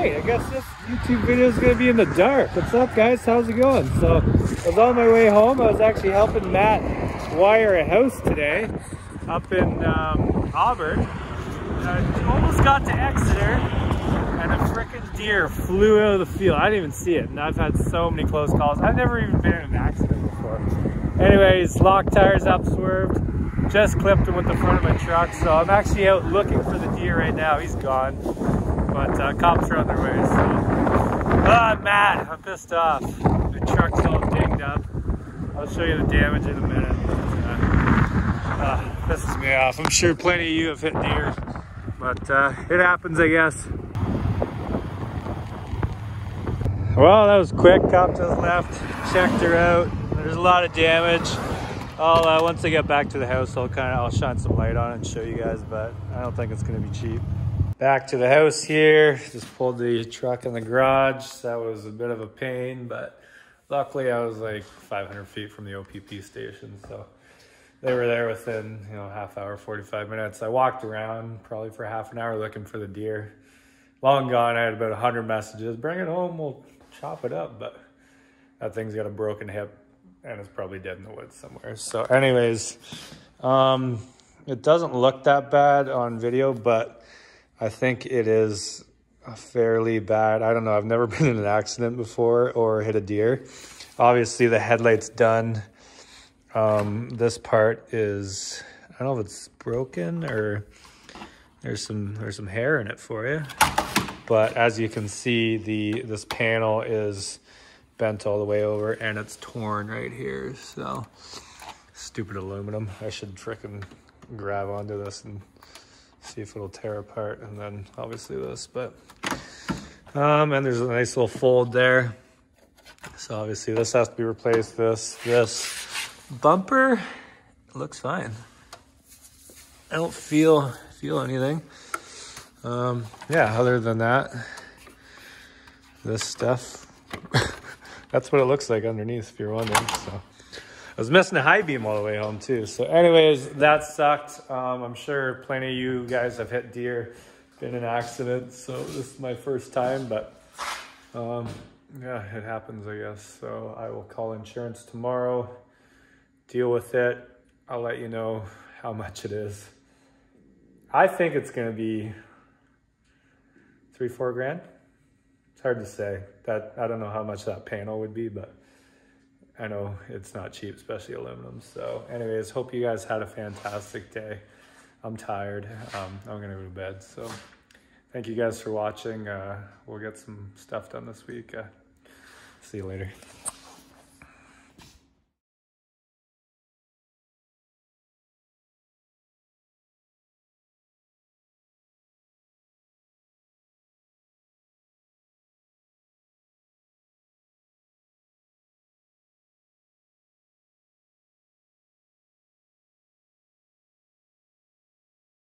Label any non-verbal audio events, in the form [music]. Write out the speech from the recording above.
right, I guess this YouTube video is gonna be in the dark. What's up guys, how's it going? So, I was on my way home, I was actually helping Matt wire a house today up in um, Auburn. I almost got to Exeter and a freaking deer flew out of the field. I didn't even see it and I've had so many close calls. I've never even been in an accident before. Anyways, lock tires up, swerved, just clipped him with the front of my truck. So I'm actually out looking for the deer right now. He's gone, but uh, cops are on their way. So ah, I'm mad. I'm pissed off. The truck's all dinged up. I'll show you the damage in a minute. Uh, uh, pisses me off. I'm sure plenty of you have hit deer, but uh, it happens, I guess. Well, that was quick. Cop just left, checked her out. There's a lot of damage. I'll uh, once I get back to the house, I'll kind of I'll shine some light on it and show you guys, but I don't think it's gonna be cheap. Back to the house here. Just pulled the truck in the garage. That was a bit of a pain, but luckily I was like 500 feet from the OPP station, so they were there within you know half hour, 45 minutes. I walked around probably for half an hour looking for the deer. Long gone. I had about 100 messages. Bring it home. We'll chop it up, but that thing's got a broken hip and it's probably dead in the woods somewhere. So anyways, um, it doesn't look that bad on video, but I think it is fairly bad. I don't know. I've never [laughs] been in an accident before or hit a deer. Obviously the headlight's done. Um, this part is, I don't know if it's broken or there's some, there's some hair in it for you. But as you can see, the, this panel is bent all the way over and it's torn right here. So stupid aluminum. I should fricking grab onto this and see if it'll tear apart. And then obviously this, but, um, and there's a nice little fold there. So obviously this has to be replaced. This, this bumper looks fine. I don't feel, feel anything. Um, yeah, other than that, this stuff [laughs] that's what it looks like underneath, if you're wondering. So was missing a high beam all the way home too. So anyways, that sucked. Um, I'm sure plenty of you guys have hit deer, been in accidents. So this is my first time, but um, yeah, it happens, I guess. So I will call insurance tomorrow, deal with it. I'll let you know how much it is. I think it's gonna be three, four grand. It's hard to say. That I don't know how much that panel would be, but I know it's not cheap, especially aluminum. So anyways, hope you guys had a fantastic day. I'm tired. Um, I'm gonna go to bed. So thank you guys for watching. Uh, we'll get some stuff done this week. Uh, see you later.